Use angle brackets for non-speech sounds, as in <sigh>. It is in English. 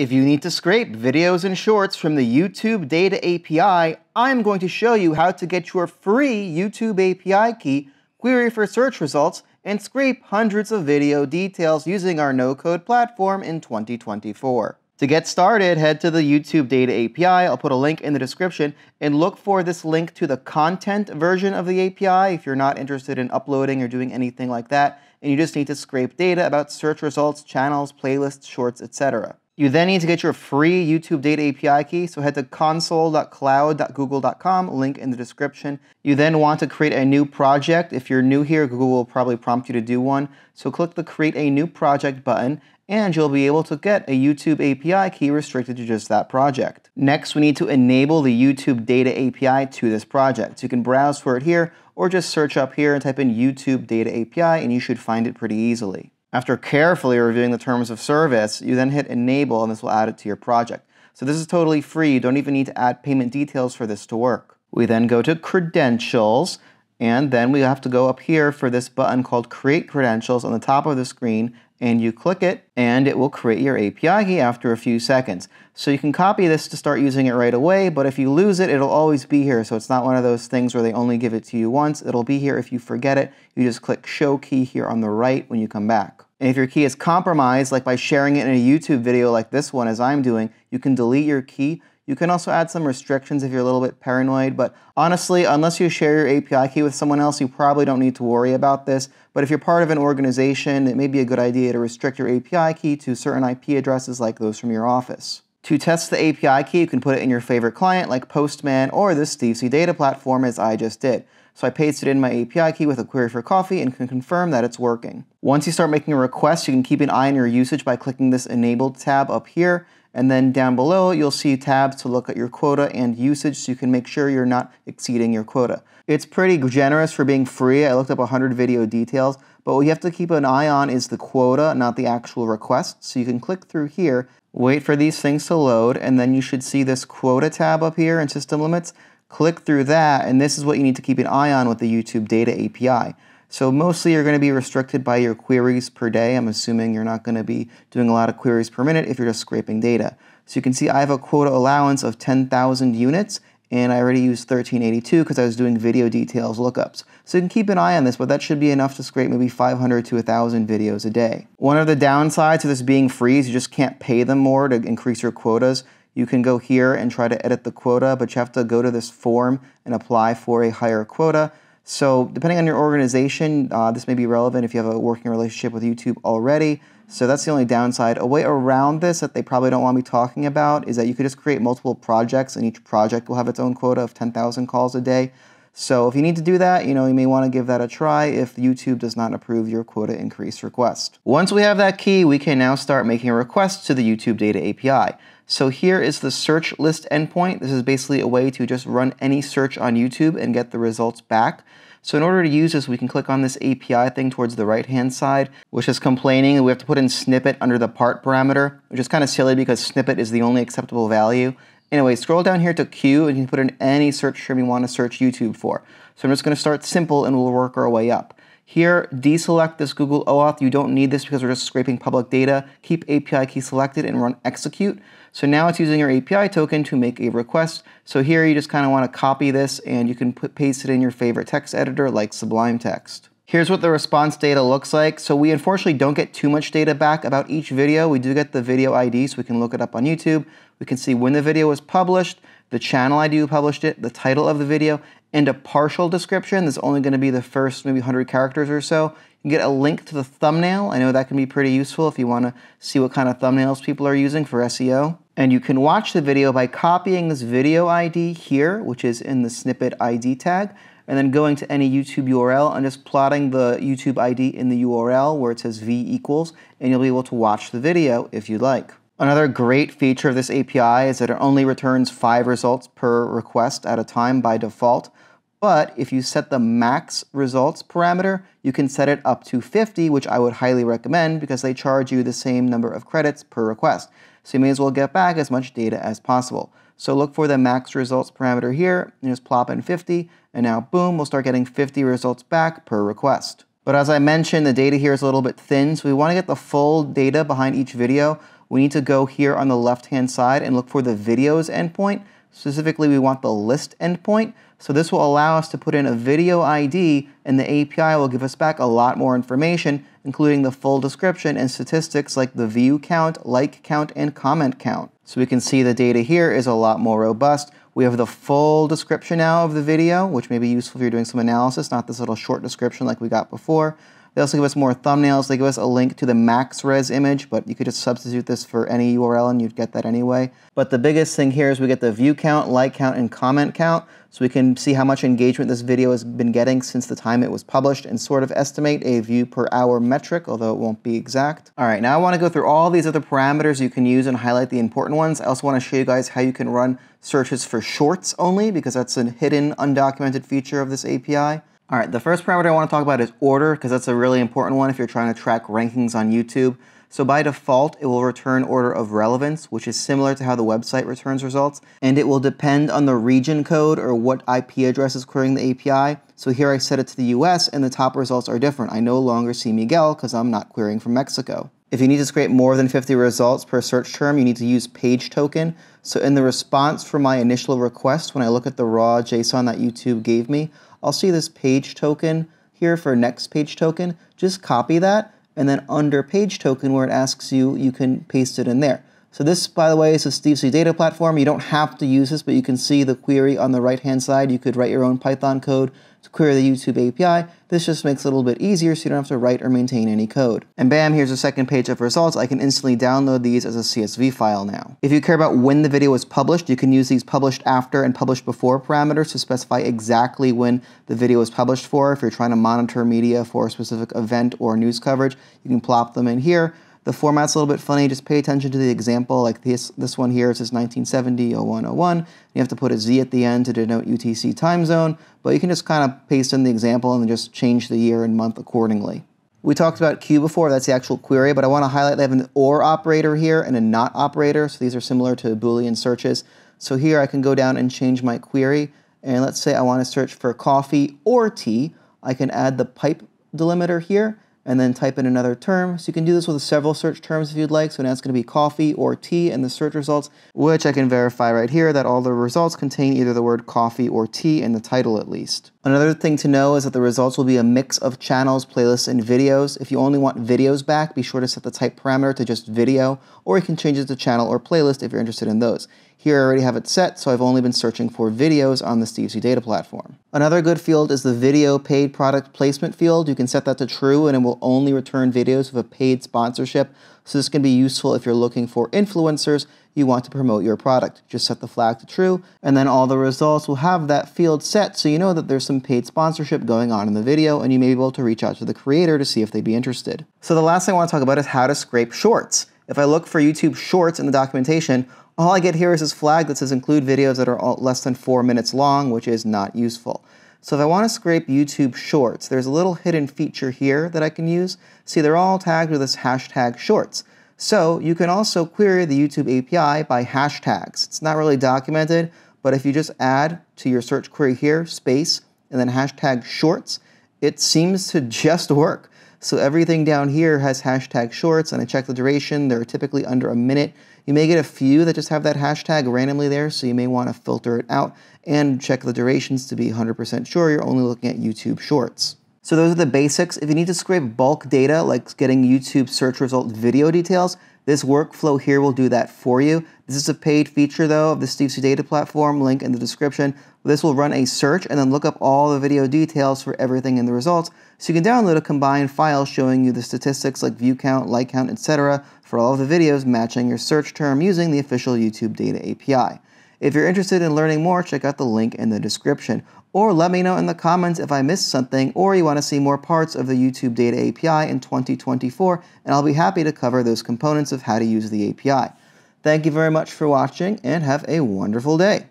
If you need to scrape videos and shorts from the YouTube Data API, I'm going to show you how to get your free YouTube API key, query for search results, and scrape hundreds of video details using our no-code platform in 2024. To get started, head to the YouTube Data API. I'll put a link in the description and look for this link to the content version of the API if you're not interested in uploading or doing anything like that, and you just need to scrape data about search results, channels, playlists, shorts, etc. You then need to get your free YouTube Data API key, so head to console.cloud.google.com, link in the description. You then want to create a new project. If you're new here, Google will probably prompt you to do one. So click the Create a New Project button, and you'll be able to get a YouTube API key restricted to just that project. Next, we need to enable the YouTube Data API to this project. So you can browse for it here, or just search up here and type in YouTube Data API, and you should find it pretty easily. After carefully reviewing the terms of service, you then hit enable and this will add it to your project. So this is totally free. You don't even need to add payment details for this to work. We then go to credentials and then we have to go up here for this button called create credentials on the top of the screen and you click it and it will create your API key after a few seconds. So you can copy this to start using it right away, but if you lose it, it'll always be here. So it's not one of those things where they only give it to you once. It'll be here if you forget it. You just click show key here on the right when you come back. And if your key is compromised, like by sharing it in a YouTube video like this one as I'm doing, you can delete your key you can also add some restrictions if you're a little bit paranoid, but honestly, unless you share your API key with someone else, you probably don't need to worry about this. But if you're part of an organization, it may be a good idea to restrict your API key to certain IP addresses like those from your office. To test the API key, you can put it in your favorite client like Postman or this Stevesie Data platform as I just did. So I pasted in my API key with a query for coffee and can confirm that it's working. Once you start making a request, you can keep an eye on your usage by clicking this enabled tab up here and then down below, you'll see tabs to look at your quota and usage so you can make sure you're not exceeding your quota. It's pretty generous for being free. I looked up 100 video details, but what you have to keep an eye on is the quota, not the actual request. So you can click through here, wait for these things to load, and then you should see this quota tab up here in system limits. Click through that, and this is what you need to keep an eye on with the YouTube Data API. So mostly you're going to be restricted by your queries per day. I'm assuming you're not going to be doing a lot of queries per minute if you're just scraping data. So you can see I have a quota allowance of 10,000 units and I already used 1382 because I was doing video details lookups. So you can keep an eye on this, but that should be enough to scrape maybe 500 to 1,000 videos a day. One of the downsides to this being free is you just can't pay them more to increase your quotas. You can go here and try to edit the quota, but you have to go to this form and apply for a higher quota. So depending on your organization, uh, this may be relevant if you have a working relationship with YouTube already. So that's the only downside. A way around this that they probably don't want me talking about is that you could just create multiple projects and each project will have its own quota of 10,000 calls a day. So if you need to do that, you know, you may want to give that a try if YouTube does not approve your quota increase request. Once we have that key, we can now start making a request to the YouTube Data API. So here is the search list endpoint. This is basically a way to just run any search on YouTube and get the results back. So in order to use this, we can click on this API thing towards the right-hand side, which is complaining we have to put in snippet under the part parameter, which is kind of silly because snippet is the only acceptable value. Anyway, scroll down here to Q and you can put in any search term you want to search YouTube for. So I'm just going to start simple and we'll work our way up. Here, deselect this Google OAuth. You don't need this because we're just scraping public data. Keep API key selected and run execute. So now it's using your API token to make a request. So here you just kind of want to copy this and you can put, paste it in your favorite text editor like Sublime Text. Here's what the response data looks like. So we unfortunately don't get too much data back about each video. We do get the video ID so we can look it up on YouTube. We can see when the video was published, the channel ID who published it, the title of the video, and a partial description. That's only going to be the first maybe 100 characters or so. You get a link to the thumbnail. I know that can be pretty useful if you want to see what kind of thumbnails people are using for SEO. And you can watch the video by copying this video ID here, which is in the snippet ID tag, and then going to any YouTube URL and just plotting the YouTube ID in the URL where it says V equals, and you'll be able to watch the video if you'd like. Another great feature of this API is that it only returns five results per request at a time by default. But if you set the max results parameter, you can set it up to 50, which I would highly recommend because they charge you the same number of credits per request. So you may as well get back as much data as possible. So look for the max results parameter here and just plop in 50, and now boom, we'll start getting 50 results back per request. But as I mentioned, the data here is a little bit thin, so we want to get the full data behind each video. we need to go here on the left-hand side and look for the videos endpoint. Specifically, we want the list endpoint. So this will allow us to put in a video ID and the API will give us back a lot more information, including the full description and statistics like the view count, like count, and comment count. So we can see the data here is a lot more robust. We have the full description now of the video, which may be useful if you're doing some analysis, not this little short description like we got before. They also give us more thumbnails. They give us a link to the max res image, but you could just substitute this for any URL and you'd get that anyway. But the biggest thing here is we get the view count, like count, and comment count. So we can see how much engagement this video has been getting since the time it was published and sort of estimate a view per hour metric, although it won't be exact. All right, now I want to go through all these other parameters you can use and highlight the important ones. I also want to show you guys how you can run searches for shorts only because that's a hidden undocumented feature of this API. All right, the first parameter I want to talk about is order because that's a really important one if you're trying to track rankings on YouTube. So by default, it will return order of relevance, which is similar to how the website returns results, and it will depend on the region code or what IP address is querying the API. So here I set it to the US and the top results are different. I no longer see Miguel because I'm not querying from Mexico. If you need to scrape more than 50 results per search term, you need to use page token. So in the response for my initial request, when I look at the raw JSON that YouTube gave me, I'll see this page token here for next page token. Just copy that, and then under page token where it asks you, you can paste it in there. So this, by the way, is a Stevesie data platform. You don't have to use this, but you can see the query on the right-hand side. You could write your own Python code to query the YouTube API. This just makes it a little bit easier so you don't have to write or maintain any code. And bam, here's a second page of results. I can instantly download these as a CSV file now. If you care about when the video was published, you can use these published after and published before parameters to specify exactly when the video was published for. If you're trying to monitor media for a specific event or news coverage, you can plop them in here. The format's a little bit funny. Just pay attention to the example. Like this, this one here, it says 1970 0101. You have to put a Z at the end to denote UTC time zone, but you can just kind of paste in the example and just change the year and month accordingly. We talked about Q before, that's the actual query, but I want to highlight they have an OR operator here and a NOT operator, so these are similar to Boolean searches. So here I can go down and change my query, and let's say I want to search for coffee or tea. I can add the pipe delimiter here, and then type in another term. So you can do this with several search terms if you'd like. So now it's going to be coffee or tea in the search results, which I can verify right here that all the results contain either the word coffee or tea in the title at least. Another thing to know is that the results will be a mix of channels, playlists, and videos. If you only want videos back, be sure to set the type parameter to just video, or you can change it to channel or playlist if you're interested in those. Here I already have it set, so I've only been searching for videos on the Stevesie Data platform. Another good field is the video paid product placement field. You can set that to true and it will only return videos with a paid sponsorship. So this can be useful if you're looking for influencers you want to promote your product. Just set the flag to true and then all the results will have that field set so you know that there's some paid sponsorship going on in the video and you may be able to reach out to the creator to see if they'd be interested. So the last thing I want to talk about is how to scrape shorts. If I look for YouTube Shorts in the documentation, all I get here is this flag that says include videos that are less than four minutes long, which is not useful. So if I want to scrape YouTube Shorts, there's a little hidden feature here that I can use. See, they're all tagged with this hashtag Shorts. So you can also query the YouTube API by hashtags. It's not really documented, but if you just add to your search query here, space, and then hashtag Shorts, it seems to <laughs> just work. So everything down here has hashtag shorts, and I check the duration. They're typically under a minute. You may get a few that just have that hashtag randomly there, so you may want to filter it out and check the durations to be 100% sure you're only looking at YouTube shorts. So those are the basics. If you need to scrape bulk data, like getting YouTube search result video details, this workflow here will do that for you. This is a paid feature though of the Stevesie Data platform, link in the description. This will run a search and then look up all the video details for everything in the results. So you can download a combined file showing you the statistics like view count, like count, etc. for all of the videos matching your search term using the official YouTube Data API. If you're interested in learning more, check out the link in the description. Or let me know in the comments if I missed something or you want to see more parts of the YouTube Data API in 2024, and I'll be happy to cover those components of how to use the API. Thank you very much for watching and have a wonderful day.